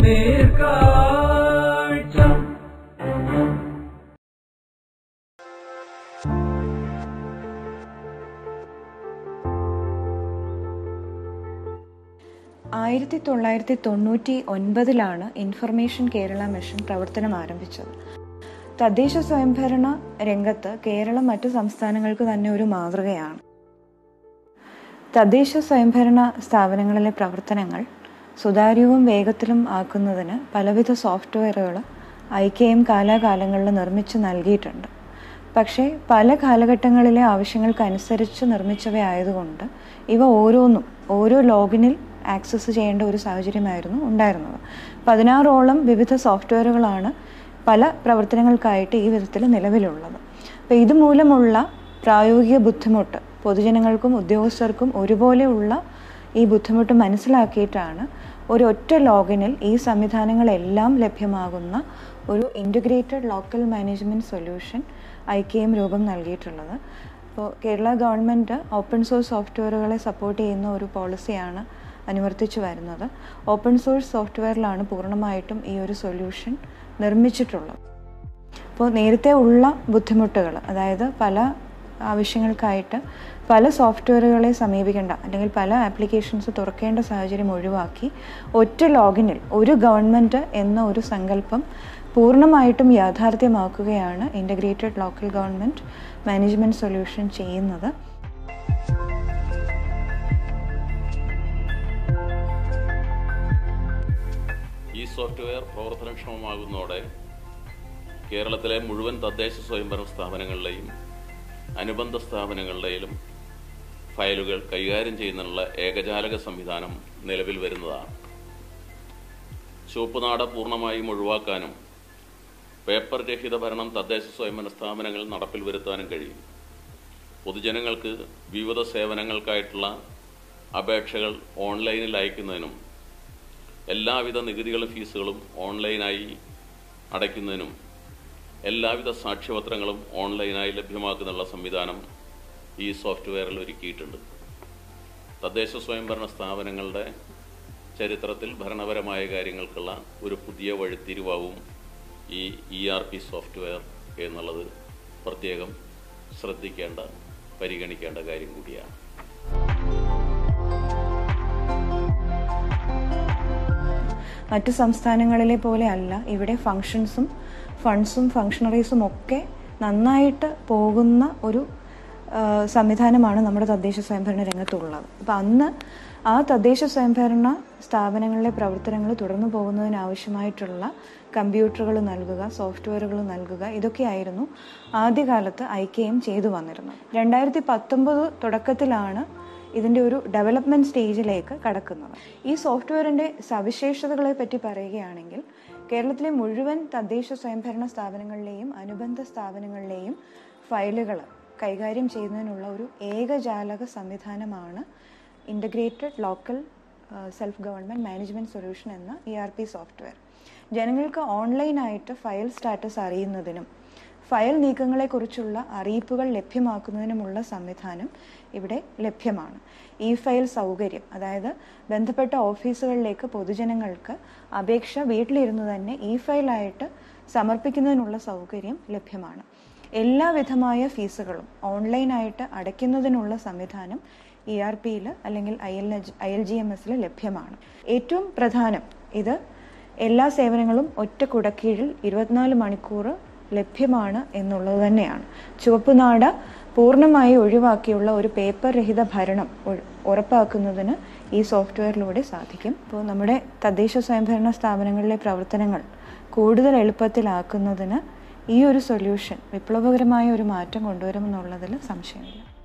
ആയിരത്തി തൊള്ളായിരത്തി തൊണ്ണൂറ്റി ഒൻപതിലാണ് ഇൻഫർമേഷൻ കേരള മിഷൻ പ്രവർത്തനം ആരംഭിച്ചത്. തദ്ദേശ സ്വയംഭരണ രംഗത്ത് കേരളം മറ്റു സംസ്ഥാനങ്ങൾക്ക് തന്നെ ഒരു മാതൃകയാണ്. തദ്ദേശ സ്വയംഭരണ സ്ഥാപനങ്ങളിലെ പ്രവർത്തനങ്ങൾ സുതാര്യവും വേഗത്തിലും ആക്കുന്നതിന് പലവിധ സോഫ്റ്റ്വെയറുകൾ ഐ കെ എം കാലാകാലങ്ങളിൽ നിർമ്മിച്ച് നൽകിയിട്ടുണ്ട്. പക്ഷേ പല കാലഘട്ടങ്ങളിലെ ആവശ്യങ്ങൾക്കനുസരിച്ച് നിർമ്മിച്ചവയായതുകൊണ്ട് ഇവ ഓരോന്നും ഓരോ ലോഗിനിൽ ആക്സസ് ചെയ്യേണ്ട ഒരു സാഹചര്യമായിരുന്നു ഉണ്ടായിരുന്നത്. പതിനാറോളം വിവിധ സോഫ്റ്റ്വെയറുകളാണ് പല പ്രവർത്തനങ്ങൾക്കായിട്ട് ഈ വിധത്തിൽ നിലവിലുള്ളത്. അപ്പോൾ ഇതുമൂലമുള്ള പ്രായോഗിക ബുദ്ധിമുട്ട് പൊതുജനങ്ങൾക്കും ഉദ്യോഗസ്ഥർക്കും ഒരുപോലെയുള്ള ഈ ബുദ്ധിമുട്ട് മനസ്സിലാക്കിയിട്ടാണ് ഒരു ഒറ്റ ലോഗിനിൽ ഈ സംവിധാനങ്ങളെല്ലാം ലഭ്യമാകുന്ന ഒരു integrated local management solution I K M രൂപം നൽകിയിട്ടുള്ളത്. അപ്പോൾ കേരള ഗവൺമെന്റ് ഓപ്പൺ സോഴ്സ് സോഫ്റ്റ്വെയറുകളെ സപ്പോർട്ട് ചെയ്യുന്ന ഒരു പോളിസിയാണ് അനുവർത്തിച്ചു വരുന്നത്. ഓപ്പൺ സോഴ്സ് സോഫ്റ്റ്വെയറിലാണ് പൂർണമായിട്ടും ഈ ഒരു സൊല്യൂഷൻ നിർമ്മിച്ചിട്ടുള്ളത്. അപ്പോൾ നേരത്തെ ഉള്ള ബുദ്ധിമുട്ടുകൾ അതായത് പല ആവശ്യങ്ങൾക്കായിട്ട് പല സോഫ്റ്റ്വെയറുകളെ സമീപിക്കേണ്ട അല്ലെങ്കിൽ പല ആപ്ലിക്കേഷൻസ് തുറക്കേണ്ട സാഹചര്യം ഒഴിവാക്കി ഒറ്റ ലോഗിനിൽ ഒരു ഗവൺമെന്റ് എന്ന ഒരു സങ്കല്പം പൂർണമായിട്ടും യാഥാർത്ഥ്യമാക്കുകയാണ് integrated local government management solution ചെയ്യുന്നത്. ഈ സോഫ്റ്റ്വെയർ പ്രവർത്തനക്ഷമമാകുന്നതോടെ കേരളത്തിലെ മുഴുവൻ തദ്ദേശ സ്വയംഭരണ സ്ഥാപനങ്ങളിലെയും അനുബന്ധ സ്ഥാപനങ്ങളുടെയും ഫയലുകൾ കൈകാര്യം ചെയ്യുന്നതിനുള്ള ഏകജാലക സംവിധാനം നിലവിൽ വരുന്നതാണ്. ചുവപ്പുനാട പൂർണമായും ഒഴിവാക്കാനും പേപ്പർ രഹിത ഭരണം തദ്ദേശ സ്വയംഭരണ സ്ഥാപനങ്ങൾ നടപ്പിൽ വരുത്താനും കഴിയും. പൊതുജനങ്ങൾക്ക് വിവിധ സേവനങ്ങൾക്കായിട്ടുള്ള അപേക്ഷകൾ ഓൺലൈനിൽ അയക്കുന്നതിനും എല്ലാവിധ നികുതികളും ഫീസുകളും ഓൺലൈനായി അടയ്ക്കുന്നതിനും എല്ലാവിധ സാക്ഷ്യപത്രങ്ങളും ഓൺലൈനായി ലഭ്യമാക്കുന്നുള്ള സംവിധാനം ഈ സോഫ്റ്റ്വെയറിൽ ഒരുക്കിയിട്ടുണ്ട്. തദ്ദേശ സ്വയംഭരണ സ്ഥാപനങ്ങളുടെ ചരിത്രത്തിൽ ഭരണപരമായ കാര്യങ്ങൾക്കുള്ള ഒരു പുതിയ വഴിത്തിരിവാവും ഈ ഇ ആർ പി സോഫ്റ്റ്വെയർ എന്നുള്ളത് പ്രത്യേകം ശ്രദ്ധിക്കേണ്ട പരിഗണിക്കേണ്ട കാര്യം കൂടിയാണ്. മറ്റു സംസ്ഥാനങ്ങളിലെ പോലെ അല്ല. ഇവിടെ ഫങ്ഷൻസും ഫണ്ട്സും ഫങ്ഷണറീസും ഒക്കെ നന്നായിട്ട് പോകുന്ന ഒരു സംവിധാനമാണ് നമ്മുടെ തദ്ദേശ സ്വയംഭരണ രംഗത്തുള്ളത്. അപ്പം അന്ന് ആ തദ്ദേശ സ്വയംഭരണ സ്ഥാപനങ്ങളിലെ പ്രവർത്തനങ്ങൾ തുടർന്നു പോകുന്നതിനാവശ്യമായിട്ടുള്ള കമ്പ്യൂട്ടറുകൾ നൽകുക സോഫ്റ്റ്വെയറുകൾ നൽകുക ഇതൊക്കെയായിരുന്നു ആദ്യകാലത്ത് ഐ കെ എം ചെയ്തു വന്നിരുന്നത്. രണ്ടായിരത്തി പത്തൊമ്പത് തുടക്കത്തിലാണ് ഇതിന്റെ ഒരു ഡെവലപ്മെന്റ് സ്റ്റേജിലേക്ക് കടക്കുന്നത്. ഈ സോഫ്റ്റ്വെയറിന്റെ സവിശേഷതകളെ പറ്റി പറയുകയാണെങ്കിൽ കേരളത്തിലെ മുഴുവൻ തദ്ദേശ സ്വയംഭരണ സ്ഥാപനങ്ങളിലെയും അനുബന്ധ സ്ഥാപനങ്ങളിലെയും ഫയലുകൾ കൈകാര്യം ചെയ്യുന്നതിനുള്ള ഒരു ഏകജാലക സംവിധാനമാണ് integrated local self government management solution എന്ന ഇ ആർ പി സോഫ്റ്റ്വെയർ ജനങ്ങൾക്ക് ഓൺലൈനായിട്ട് ഫയൽ സ്റ്റാറ്റസ് അറിയുന്നതിനും ഫയൽ നീക്കങ്ങളെക്കുറിച്ചുള്ള അറിയിപ്പുകൾ ലഭ്യമാക്കുന്നതിനുമുള്ള സംവിധാനം ഇവിടെ ലഭ്യമാണ്. ഇ ഫയൽ സൗകര്യം അതായത് ബന്ധപ്പെട്ട ഓഫീസുകളിലേക്ക് പൊതുജനങ്ങൾക്ക് അപേക്ഷ വീട്ടിലിരുന്ന് തന്നെ ഇ ഫയലായിട്ട് സമർപ്പിക്കുന്നതിനുള്ള സൗകര്യം ലഭ്യമാണ്. എല്ലാവിധമായ ഫീസുകളും ഓൺലൈനായിട്ട് അടയ്ക്കുന്നതിനുള്ള സംവിധാനം ഇ ആർ പിയിൽ അല്ലെങ്കിൽ I L L G M എസിൽ ലഭ്യമാണ്. ഏറ്റവും പ്രധാനം ഇത് എല്ലാ സേവനങ്ങളും ഒറ്റ കുടക്കീഴിൽ ഇരുപത്തിനാല് മണിക്കൂർ ലഭ്യമാണ് എന്നുള്ളത് തന്നെയാണ്. ചുവപ്പുനാട പൂർണമായി ഒഴിവാക്കിയുള്ള ഒരു പേപ്പർ രഹിത ഭരണം ഉറപ്പാക്കുന്നതിന് ഈ സോഫ്റ്റ്വെയറിലൂടെ സാധിക്കും. ഇപ്പോൾ നമ്മുടെ തദ്ദേശ സ്വയംഭരണ സ്ഥാപനങ്ങളിലെ പ്രവർത്തനങ്ങൾ കൂടുതൽ എളുപ്പത്തിലാക്കുന്നതിന് ഈ ഒരു സൊല്യൂഷൻ വിപ്ലവകരമായ ഒരു മാറ്റം കൊണ്ടുവരുമെന്നുള്ളതിൽ സംശയമില്ല.